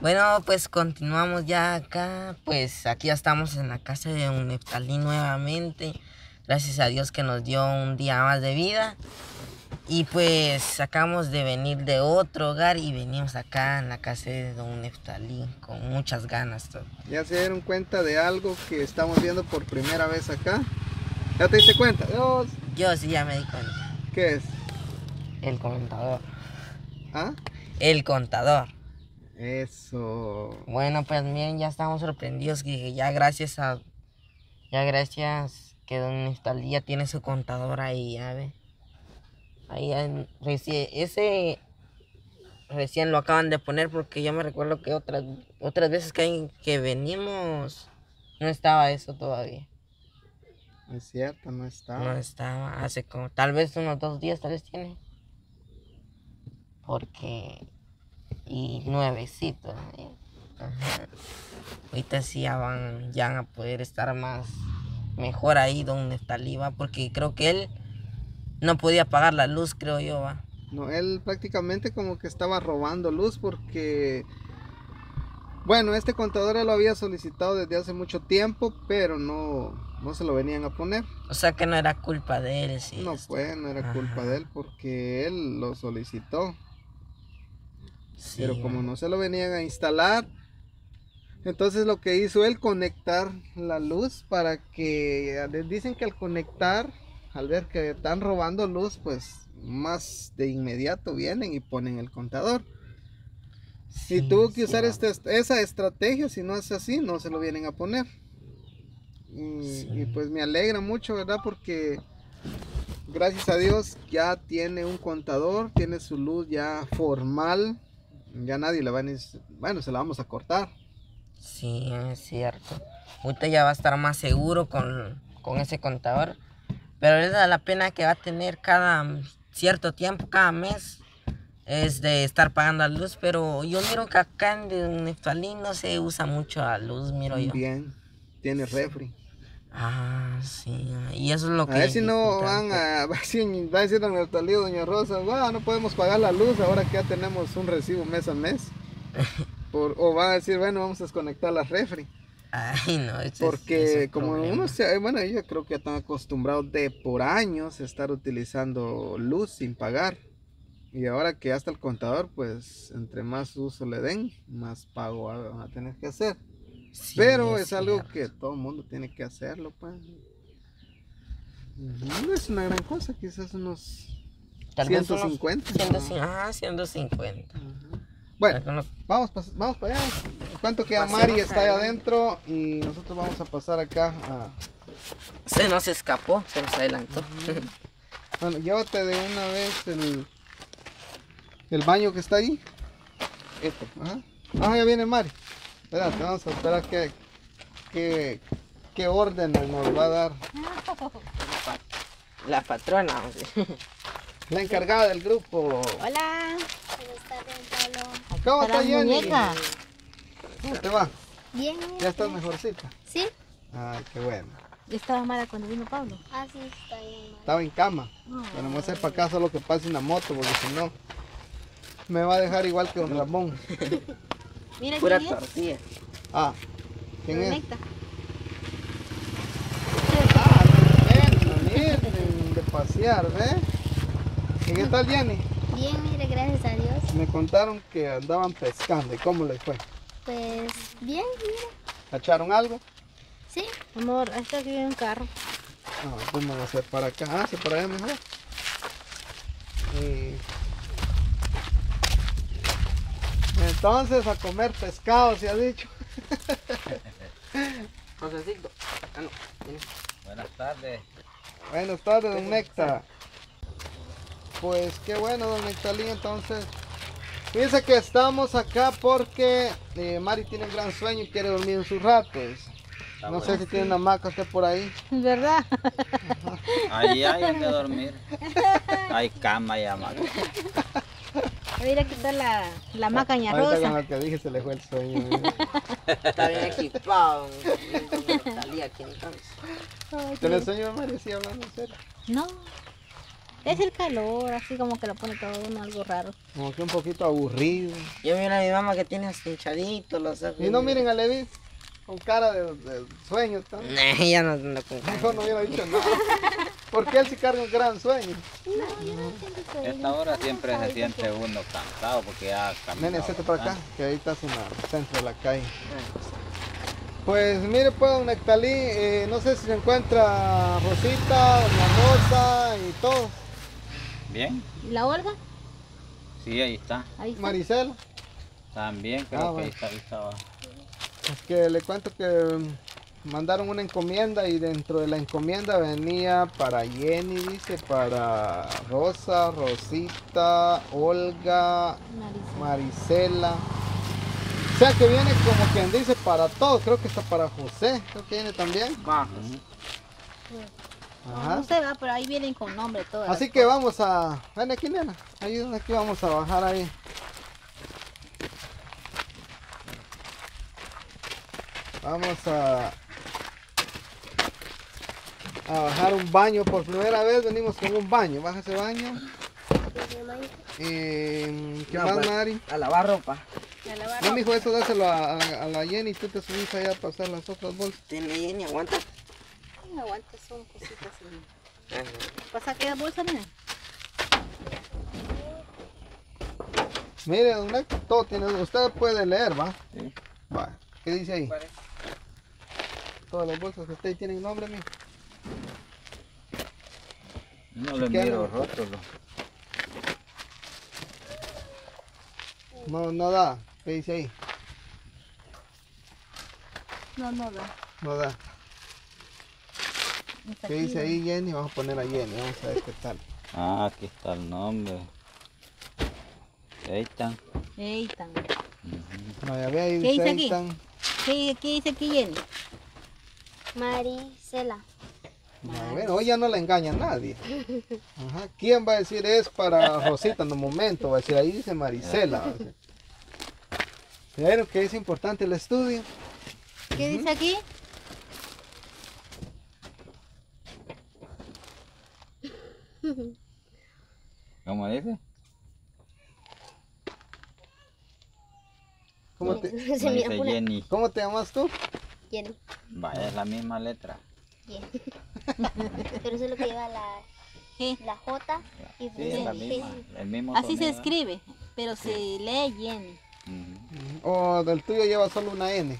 Bueno, pues continuamos ya acá. Pues aquí ya estamos en la casa de un Neftalí nuevamente. Gracias a Dios que nos dio un día más de vida. Y pues acabamos de venir de otro hogar y venimos acá en la casa de Don Neftalí con muchas ganas. todo. Ya se dieron cuenta de algo que estamos viendo por primera vez acá. ¿Ya te diste cuenta? Dios. Yo sí ya me di cuenta. ¿Qué es? El contador. ¿Ah? El contador. Eso. Bueno, pues miren, ya estamos sorprendidos que ya gracias a... Ya gracias que Don Neftalí ya tiene su contador ahí, ya ve. Ahí recién, ese recién lo acaban de poner porque yo me recuerdo que otras otras veces que, hay- que venimos no estaba eso todavía. Es cierto, no está. No estaba hace como tal vez unos dos días tal vez tiene. Porque y nuevecito. Ajá. Ahorita sí ya van, ya van a poder estar más mejor ahí donde está va porque creo que él no podía pagar la luz, creo yo, va. No, él prácticamente como que estaba robando luz porque, bueno, este contador él lo había solicitado desde hace mucho tiempo, pero no, no se lo venían a poner. O sea que no era culpa de él, sí. no esto. fue, no era culpa de él porque él lo solicitó. Sí, pero como no se lo venían a instalar, entonces lo que hizo él conectar la luz para que les dicen que al conectar, al ver que están robando luz, pues más de inmediato vienen y ponen el contador. Sí, y tuvo que sí, usar va. esta, esa estrategia, si no es así, no se lo vienen a poner. Y, Sí. y pues me alegra mucho, ¿verdad? Porque gracias a Dios ya tiene un contador, tiene su luz ya formal. Ya nadie le va a neces- Bueno, se la vamos a cortar. Sí, es cierto. Ahorita ya va a estar más seguro con, con ese contador. Pero es la pena que va a tener cada cierto tiempo, cada mes, es de estar pagando la luz. Pero yo miro que acá en de Neftalí no se usa mucho la luz, miro yo. Bien, tiene refri. Ah. Y eso es lo que... A ver si no van a, va a decir- a don Eutalio, doña Rosa, "Guau, no podemos pagar la luz ahora que ya tenemos un recibo mes a mes. Por- o van a decir, bueno, vamos a desconectar la refri. Ay, no, ese es- Porque es como problema. uno se, bueno, yo creo que ya están acostumbrados de por años estar utilizando luz sin pagar. Y ahora que ya está el contador, pues entre más uso le den, más pago van a tener que hacer. Sí, Pero es algo cierto. que todo el mundo tiene que hacerlo, pues. No es una gran cosa, quizás unos Tal vez unos 150. 150. Ah, 150. Bueno, vamos, vamos para allá. ¿Cuánto queda Pasemos Mari? Está ahí adelante. adentro y nosotros vamos a pasar acá a... Se nos escapó, se nos adelantó. Bueno, llévate de una vez el, el baño que está ahí. Esto. Ajá. Ah, ya viene Mari. Espérate, vamos a esperar que, que, qué orden nos va a dar La patrona, la encargada del grupo. Hola. ¿Cómo está Jenny? ¿Cómo te va? Bien. ¿Ya estás mejorcita? Sí. Ay, qué bueno. Yo estaba mala cuando vino Pablo. Ah, sí, está bien. mal. Estaba en cama. Pero no me hacer para acá solo que pase una moto, porque si no, me va a dejar igual que don Ramón. Mira Pura tortilla. Ah, ¿quién es? Conecta ven, venir de pasear, ¿ves? ¿Y qué tal, Jenny? Bien, mire, gracias a Dios. Me contaron que andaban pescando. ¿Y cómo les fue? Pues bien, mire. ¿Cacharon algo? Sí. Amor, está aquí en un carro. Ah, me voy a hacer para acá. Ah, sí, para allá mejor. Y... Entonces, a comer pescado, se ha dicho. Josecito. Ah, no. Buenas tardes. Buenas tardes, don Necta. Pues qué bueno, don Nectalín. Entonces, fíjense que estamos acá porque eh, Mari tiene un gran sueño y quiere dormir en sus ratos. Está No sé si tiene una hamaca usted por ahí. ¿Verdad? Ahí hay donde dormir. Hay cama y hamaca. Voy a ir a quitar la, la macaña Ahorita con rosa. lo que dije se le fue el sueño. mire. Está bien equipado. Talía aquí entonces. ¿Tiene sueño, Mari? Sí, hablando en serio. No. Es el calor, así como que lo pone todo uno algo raro. Como que un poquito aburrido. Yo miro a mi mamá que tiene hasta hinchadito los ojos. Y no miren a Levi con cara de, de sueño. ¿tá? Nah, ya no ando con Mejor no hubiera dicho nada. Porque él sí carga un gran sueño. Esta hora siempre se siente uno cansado porque ya caminó. Nene, siete para acá, que ahí estás en el centro de la calle. Pues mire pues, don Nectalí, eh, no sé si se encuentra Rosita, Doña Rosa y todo. Bien, ¿Y la Olga? sí, ahí está. Ahí está. Maricela. También creo Ah, que bueno. ahí está, ahí estaba. Es que le cuento que mm, mandaron una encomienda y dentro de la encomienda venía para Jenny, dice, para Rosa, Rosita, Olga. Marisela. O sea que viene como quien dice para todos, creo que está para José, creo que viene también. Bajo. Ajá. No se va, pero ahí vienen con nombre todas. Así que vamos a. Ven aquí, nena. Ayúdame aquí, vamos a bajar ahí. Vamos a. A bajar un baño. Por primera vez venimos con un baño. Baja ese baño. Eh, ¿Qué No, más, pues, Mari? A lavar ropa. A lavar No, mijo, eso dáselo a, a- a la Jenny. Tú te subís allá a pasar las otras bolsas. Tiene Jenny, aguanta. Aguanta, son cositas. Ajá. ¿Pasa qué bolsa, nena? Mire, don Héctor, todo tiene. Usted puede leer, ¿va? Sí. Va. ¿Qué dice ahí? Todas las bolsas que usted tienen nombre, mijo. No le ¿Qué miro rótulo. No, no da. ¿Qué dice ahí? No, no, no. No da. ¿Qué dice ahí Jenny? Vamos a poner a Jenny. Vamos a ver qué tal. Ah, aquí está el nombre. Ahí están. Eitan. No, ya ve ahí ¿Qué dice aquí? están. ¿Qué, ¿Qué dice aquí, Jenny? Maricela. No, bueno, hoy ya no le engaña a nadie. Ajá. ¿Quién va a decir es para Rosita en un momento? Va a decir ahí dice Marisela. va a decir. Pero que es importante el estudio. ¿Qué dice aquí? ¿Cómo dice? ¿Cómo te, cómo te llamas tú? Jenny. Vaya, es la misma letra. Jenny. Pero eso es lo que lleva la, ¿Qué? la J y Sí, es la misma. El mismo Así se sonido. escribe, pero se lee Jenny. Ujú. O del tuyo lleva solo una N.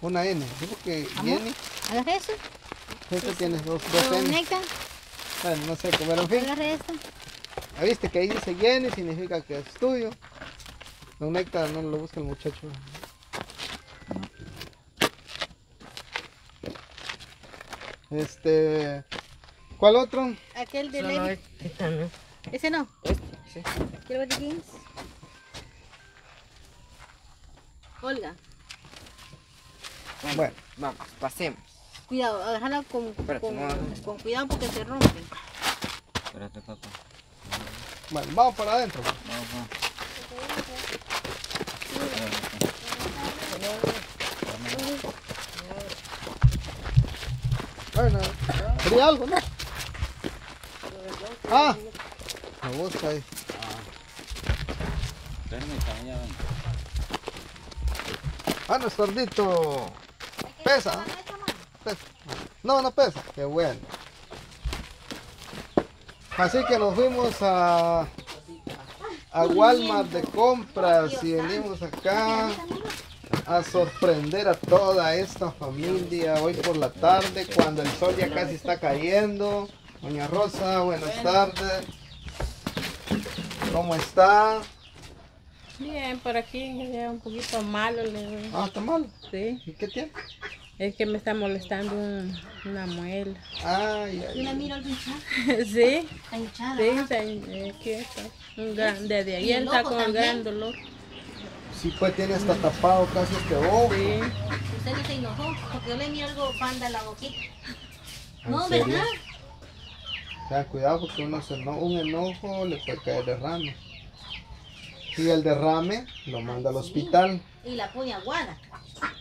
Una N. Porque Amor. Jenny, Agarra eso. este tiene dos, dos N. Conecta. Bueno, no sé, pero en fin. Agarra esto. Ah, ¿Viste que ahí dice Jenny? Significa que es tuyo. Don Néctar no lo busca el muchacho. Este. ¿Cuál otro? Aquel de ¿no? Ese no. Este, sí. Quiero ver de. Olga. Bueno, Bueno. vamos, pasemos. Cuidado, agárrala con, Espérate, con, no. con cuidado porque se rompe. Espérate, papá. Bueno, vamos para adentro. Vamos, vamos. Bueno, ¿quería algo, no? Ah, me gusta ahí. Permítame, ya ven. Ah, no es gordito. Pesa. Pesa. No, no pesa. Qué bueno. Así que nos fuimos a, a Walmart de compras y venimos acá a sorprender a toda esta familia hoy por la tarde cuando el sol ya casi está cayendo. Doña Rosa, buenas tardes. ¿Cómo está? Bien, por aquí ya un poquito malo, le. Ah, está mal. Sí, ¿Y qué tiene? es que me está molestando un- una muela. Ay, ay. Yo la miro al hinchado. sí, Está hinchada. sí, está, eh, aquí está. Un gran, desde Y ayer el está con gran dolor. Sí, pues tiene hasta tapado casi este ojo. Sí, Usted no se enojó porque yo le miro algo panda en la boquita. ¿En No, serio? ¿verdad? O sea, cuidado porque uno se eno- un enojo le puede caer derrame. Y el derrame lo manda al hospital. Y la pone aguada.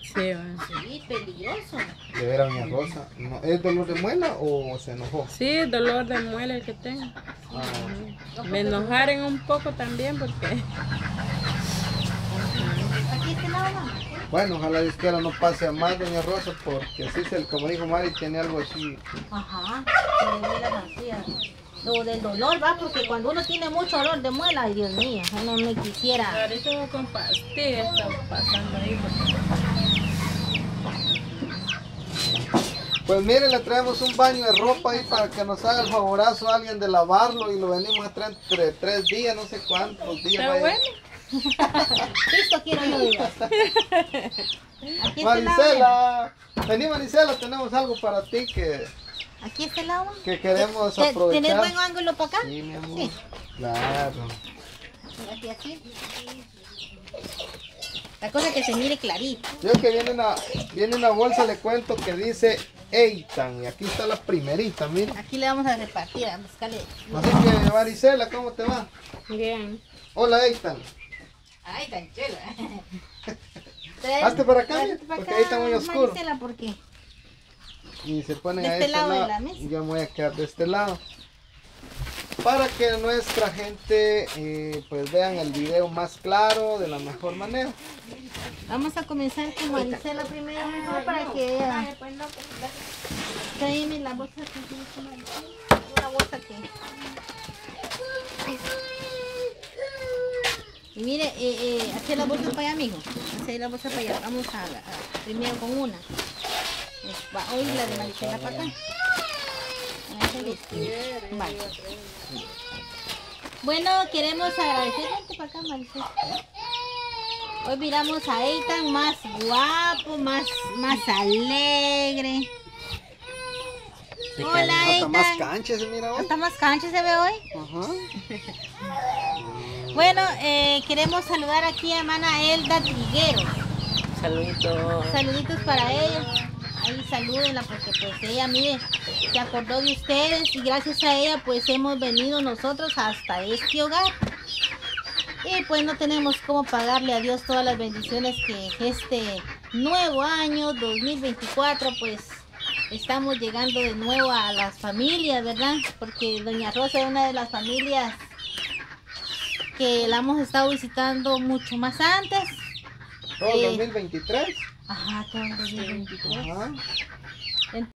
Sí, va. Sí, peligroso. De ver a doña Rosa. No, ¿Es dolor de muela o se enojó? Sí, dolor de muela el que tengo. Ah, Me enojaron un poco también porque Aquí este lado, mamá. Bueno, ojalá Dios quiera no pase a más doña Rosa porque así se, como dijo Mari, tiene algo así. Ajá. Se le encías. Lo del dolor va porque cuando uno tiene mucho dolor de muela, ay Dios mío, uno no quisiera. ahorita con pastillas está pasando ahí. porque- Pues miren, le traemos un baño de ropa ahí para que nos haga el favorazo a alguien de lavarlo y lo venimos a traer entre tres días, no sé cuántos días. Está bueno. Listo, quiero yo. Marisela, vení Marisela, tenemos algo para ti que, Aquí este lado. que queremos ¿Te- ¿Tenés aprovechar. buen ángulo para acá? Sí, mi amor. Sí. Claro. Aquí, aquí. La cosa es que se mire clarito. Yo que viene una, viene una bolsa, le cuento que dice Eitan. Y aquí está la primerita, mira. Aquí le vamos a repartir, a buscarle. Así que Marisela, ¿cómo te va? Bien. Hola Eitan. Ay, tan chula. Hazte para acá, Hazte mira, para porque acá, ahí está muy oscuro. Marisela, ¿por qué? Y se ponen De a este este lado de la mesa. y yo me voy a quedar de este lado. Para que nuestra gente eh, pues vean el video más claro, de la mejor manera. Vamos a comenzar con Marisela primero, mejor para que vea. Tráeme la bolsa que Marisela. Una bolsa que. Y mire, eh, eh, hacer la bolsa para allá, amigo. Hacer la bolsa para allá. Vamos a, a- primero con una. Va, hoy la de Marisela para acá. A ver, listo. Vale. Bueno, queremos agradecer. Vente para acá, Marisela. Hoy miramos a Eitan más guapo, más, más alegre. Hola, Hasta más Eitan. canchas, mira hoy. Hasta más cancha se ve hoy. Ajá. Bueno, eh, queremos saludar aquí a hermana Elda Triguero. Saluditos. Saluditos para ella. Ahí salúdenla porque pues ella, mire, se acordó de ustedes y gracias a ella pues hemos venido nosotros hasta este hogar. Y pues no tenemos cómo pagarle a Dios todas las bendiciones que este nuevo año 2024 pues estamos llegando de nuevo a las familias, ¿verdad? Porque Doña Rosa es una de las familias que la hemos estado visitando mucho más antes. Todo el Eh, 2023. Ajá, todo el 2023. Ajá.